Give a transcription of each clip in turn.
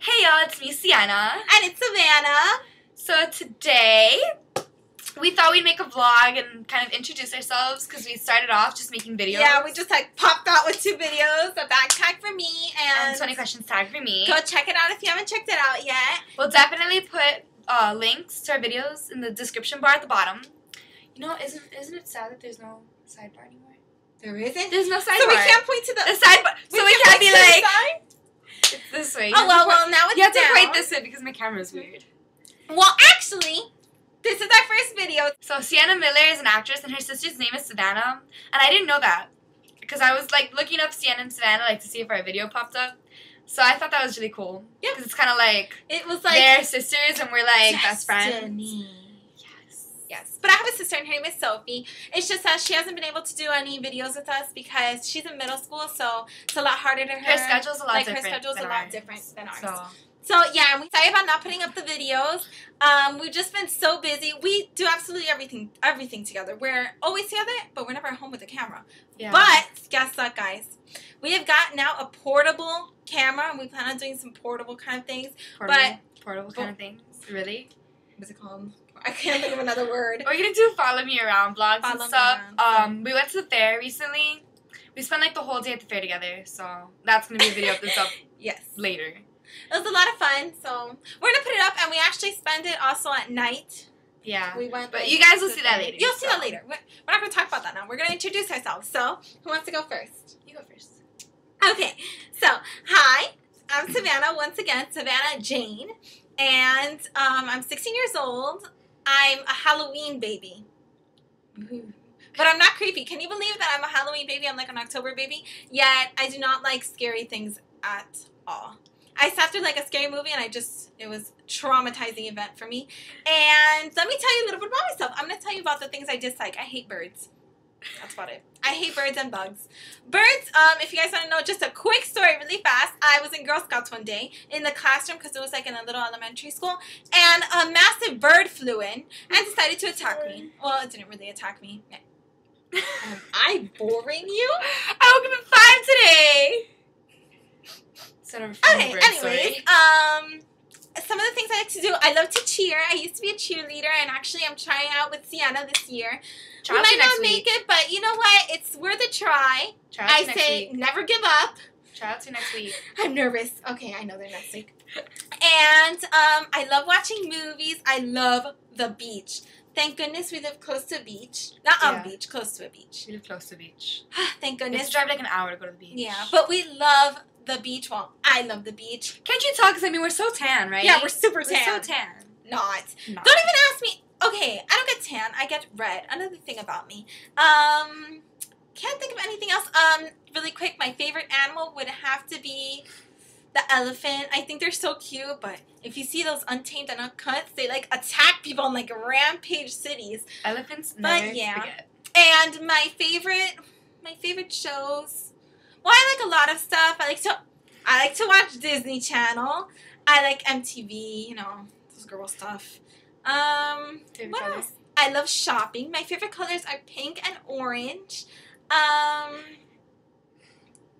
Hey y'all, it's me, Sienna. And it's Savannah. So today, we thought we'd make a vlog and kind of introduce ourselves because we started off just making videos. Yeah, we just like popped out with two videos, a backpack for me and, and 20 questions tag for me. Go check it out if you haven't checked it out yet. We'll definitely put uh, links to our videos in the description bar at the bottom. You know, isn't isn't it sad that there's no sidebar anymore? There isn't. There's no sidebar. So we can't point to the, the sidebar. So we, can't be point to the like? It's this way. Oh, you Oh well, well now it's You have to down. point this way because my camera's weird. Well, actually, this is our first video. So Sienna Miller is an actress, and her sister's name is Savannah. And I didn't know that because I was like looking up Sienna and Savannah like to see if our video popped up. So I thought that was really cool. Yeah. Because it's kind of like, It was like they're sisters and we're like best friends. Yes. But I have a sister and her name is Sophie. It's just that she hasn't been able to do any videos with us because she's in middle school, so it's a lot harder to her. Her schedule's a lot like different. her schedule's than a lot ours. different than ours. So So yeah, we sorry about not putting up the videos. Um, we've just been so busy. We do absolutely everything, everything together. We're always together, but we're never at home with a camera. yeah. But guess what, guys? We have got now a portable camera, and we plan on doing some portable kind of things. portable, but- portable kind of things. Really? What's it called? I can't think of another word. We're gonna do follow me around vlogs Follow and stuff. Um, we went to the fair recently. We spent like the whole day at the fair together, so that's gonna be a video of this up Yes. later. It was a lot of fun, so we're gonna put it up, and we actually spend it also at night. Yeah. We went, But like, you guys will see that later, You'll see that later. We're, we're not gonna talk about that now. We're gonna introduce ourselves. So, who wants to go first? You go first. Okay. So, hi, I'm Savannah. Once again, Savannah Jane, and um, I'm 16 years old. I'm a Halloween baby. But I'm not creepy. Can you believe that I'm a Halloween baby? I'm like an October baby. Yet I do not like scary things at all. I sat through like a scary movie and I just it was traumatizing event for me. And let me tell you a little bit about myself. I'm gonna tell you about the things I dislike. I hate birds. That's about it. I hate birds and bugs. Birds, um, if you guys want to know just a quick story really fast, I was in Girl Scouts one day in the classroom because it was like in a little elementary school, and a massive bird flew in and decided to attack me. Well, it didn't really attack me. Am I boring you? I woke up at five today. Instead of a Okay, bird anyways, um, some of the things I like to do, I love to cheer. I used to be a cheerleader, and actually, I'm trying out with Sienna this year. Try we might not make week. it, but you know what? It's worth a try. Try I say week. never give up. Try out to next week. I'm nervous. Okay, I know they're next week. And um, I love watching movies. I love the beach. Thank goodness we live close to a beach. Not on Yeah. a beach, close to a beach. We live close to the beach. Thank goodness. to drive like an hour to go to the beach. Yeah, but we love the beach. Well, I love the beach. Can't you tell? Because I mean, we're so tan, right? Yeah, we're super tan. We're so tan. Not. Not. Don't even ask me. Okay, I don't get tan. I get red. Another thing about me. Um, can't think of anything else. Um, really quick, my favorite animal would have to be the elephant. I think they're so cute, but if you see those untamed and uncut, they like attack people in like rampage cities. Elephants But, yeah. forget. And my favorite, my favorite shows. Well, I like a lot of stuff. I like to, I like to watch Disney Channel. I like MTV. You know, those girl stuff. Um, Favorite what color? else? I love shopping. My favorite colors are pink and orange. Um,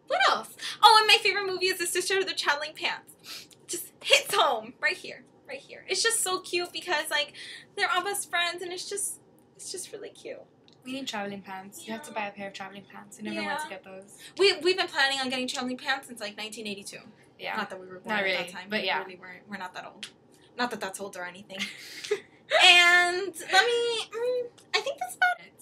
what else? Oh, and my favorite movie is The Sisterhood the Traveling Pants. Just hits home right here, right here. It's just so cute because like they're all best friends, and it's just, it's just really cute. We need traveling pants. You have to buy a pair of traveling pants. We never Yeah. to get those. We we've been planning on getting traveling pants since like 1982. Yeah. Not that we were born Not at really, that time, but we yeah. really weren't. We're not that old. Not that that's old or anything. and let me. Mm, I think that's about it.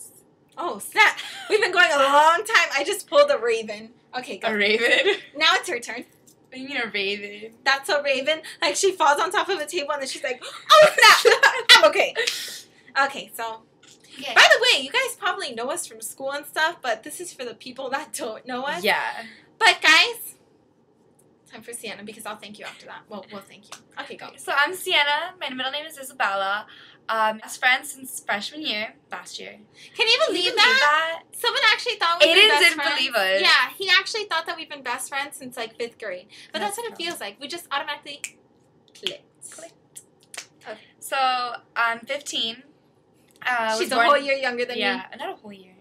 Oh snap! We've been going a long time. I just pulled a raven. Okay, go. A raven? Now it's her turn. I mean a raven? That's a raven. Like she falls on top of a table and then she's like, "Oh snap! I'm okay." Okay, so Okay. by the way, you guys probably know us from school and stuff, but this is for the people that don't know us. Yeah. But guys, time for Sienna because I'll thank you after that. Well, well, thank you. Okay, go. So I'm Sienna. My middle name is Isabella. Um, best friends since freshman year, last year. Can you Can believe you that? Someone actually thought we've been best didn't friends. believe us. Yeah, he actually thought that we've been best friends since like fifth grade. But that's, That's what it feels like. We just automatically clicked. Clicked. So I'm 15. Uh, She's a born- whole year younger than me. yeah, not a whole year.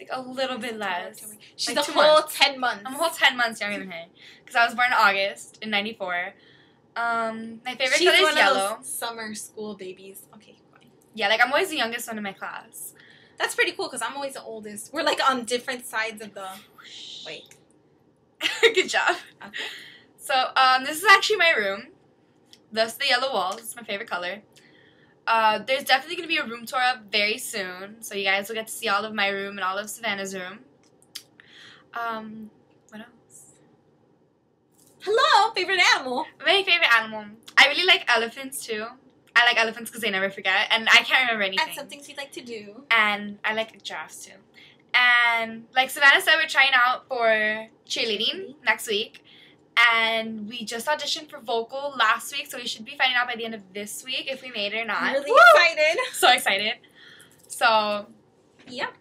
It's like a little bit less. She's Like a whole months. ten months. I'm a whole 10 months younger than her. Because I was born in August in 94. Um, my favorite She's color is yellow. summer school babies. Okay, fine. Yeah, like I'm always the youngest one in my class. That's pretty cool because I'm always the oldest. We're like on different sides of the. Wait. Good job. Okay. So, um, this is actually my room. Thus the yellow walls. It's my favorite color. Uh, there's definitely going to be a room tour up very soon. So you guys will get to see all of my room and all of Savannah's room. Um, what else? Hello, favorite animal. My favorite animal. I really like elephants too. I like elephants because they never forget, and I can't remember anything. And some things you'd like to do. and I like giraffes too. And like Savannah said, we're trying out for cheerleading next week. And we just auditioned for vocal last week, so we should be finding out by the end of this week if we made it or not. I'm really Woo! excited. So excited. So Yep.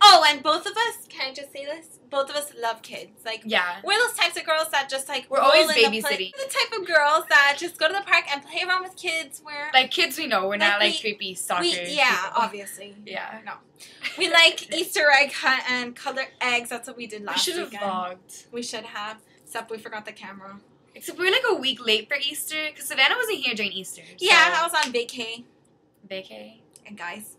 Oh, and both of us, can I just say this? Both of us love kids. Like, yeah. we're those types of girls that just like We're always in the play- babysitting. The type of girls that just go to the park and play around with kids. Where Like kids we know, we're not Like, like we- creepy stalkers. we, yeah, people. obviously. Yeah. No, we like Easter egg hunt and color eggs. That's what we did last. Week. We should have vlogged. We should have. Except we forgot the camera. Except we were like a week late for Easter because Savannah wasn't here during Easter. Yeah, so- I was on vacay. vacay. And guys,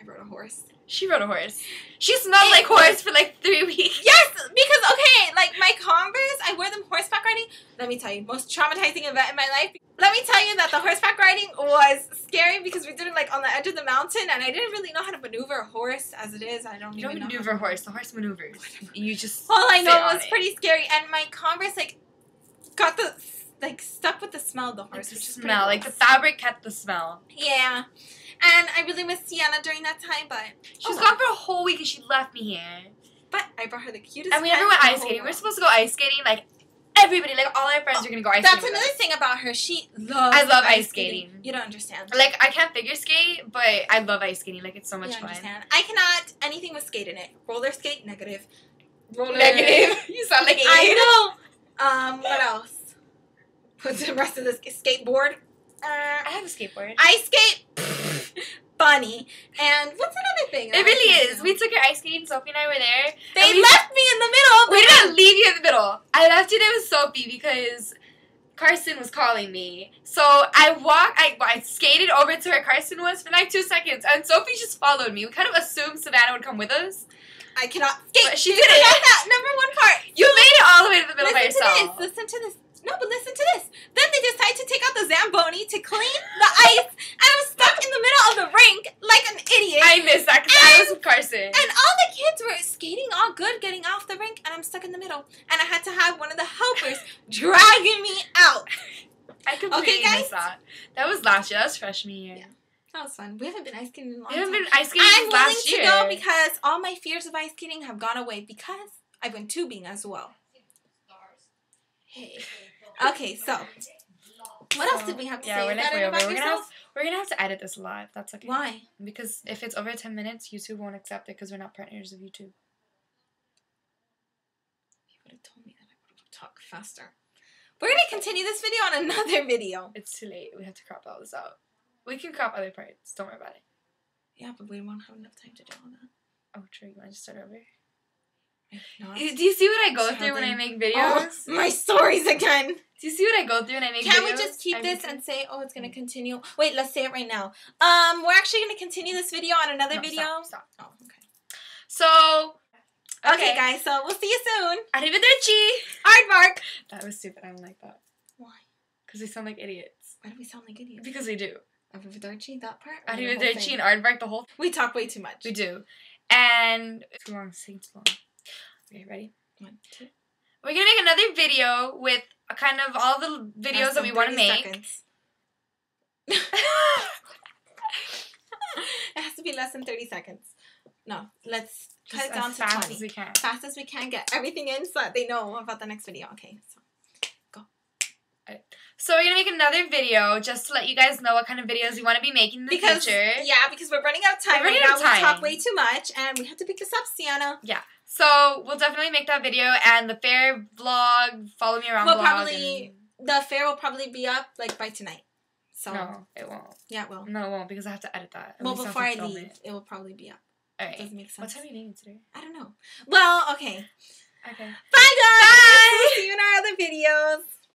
I rode a horse. She rode a horse. She smelled It like horse for like three weeks. Yes, because okay, like my Converse, I wear them horseback riding. Let me tell you, most traumatizing event in my life. Let me tell you that the horseback riding was scary because we did it like on the edge of the mountain, and I didn't really know how to maneuver a horse as it is. I don't You don't even know. maneuver a horse. The horse maneuvers. You just. All I know was it. pretty scary, and my Converse like got the like stuck with the smell of the Like horse. the is pretty smell, like the fabric kept the smell. Yeah, and I really missed Sienna during that time, but She was Oh, gone for a whole week and she left me here. but I brought her the cutest. And we never went ice skating. We were supposed to go ice skating. Like everybody, like all our friends are gonna go ice That's skating. with another thing about her. She loves. I love ice skating. You don't understand. Like I can't figure skate, but I love ice skating. Like it's so much you fun. understand. I cannot anything with skate in it. Roller skate, negative. Roller Negative. you sound like I know. Um, what else? What's the rest of this skateboard? Uh, I have a skateboard. ice skate. Funny. And what's another thing? It really is. We took her ice skating. Sophie and I were there. they we- left me in the middle. Of We didn't leave you in the middle. I left you there with Sophie because Carson was calling me. So I walked, I, I skated over to where Carson was for like two seconds, and Sophie just followed me. We kind of assumed Savannah would come with us. I cannot skate. But she You did it. forgot That number one part. You made it all the way to the middle by listen yourself. to this. Listen to this. No, but listen to this. Then they decide to take out the Zamboni to clean the ice, and I was stuck in the middle of the rink like an idiot. I missed that because I was with Carson. and all the kids were skating all good, getting off the rink, and I'm stuck in the middle. And I had to have one of the helpers dragging me out. I completely Okay, guys? missed that. That was last year. That was freshman year. Yeah. That was fun. We haven't been ice skating in a long We haven't time. been ice skating I'm since willing to year. go because all my fears of ice skating have gone away because I went tubing as well. Hey. Okay, so what else did we have to yeah, say? we're Is like that way about We're gonna have we're gonna have to edit this live. That's okay. Why? Because if it's over ten minutes, YouTube won't accept it because we're not partners of YouTube. You would have told me that I would have talked faster. We're gonna continue this video on another video. It's too late. We have to crop all this out. We can crop other parts. Don't worry about it. Yeah, but we won't have enough time to do all that. Oh, true. You want to start over? If not- Do you see what I go through when I make Oh, videos? my stories again. Do you see what I go through when I make videos? Can we just keep on this and say, oh, it's gonna continue? Wait, let's say it right now. Um, we're actually gonna continue this video on another No, video. Stop, stop. Oh, okay. So, Okay, guys. So we'll see you soon. arrivederci. Aardvark. That was stupid. I don't like that. Why? Because we sound like idiots. Why do we sound like idiots? Because we do. Arrivederci, that part. or the whole Arrivederci thing? and aardvark the whole We talk way too much. We do. And it's too long, it's too long. Okay, ready? One, two. We're gonna make another video with a kind of all the videos Less that we want to make. seconds. it has to be less than 30 seconds. No, let's cut Just it down to fast 20. as we can. fast as we can get everything in so that they know about the next video. Okay. So. Go. So we're gonna make another video just to let you guys know what kind of videos we want to be making in the Because future. yeah, because we're running out of time right now. of We talk way too much, and we have to pick this up, Sienna. Yeah. So we'll definitely make that video and the fair vlog. Follow me around. We'll vlog probably- The fair will probably be up like by tonight. So No, it won't. yeah, it will. No, it won't because I have to edit that. At Well, least I before I leave, it. it will probably be up. All It right. doesn't make sense. What time are you naming today? I don't know. Well, okay. Okay. Bye, guys. We'll see you in our other videos.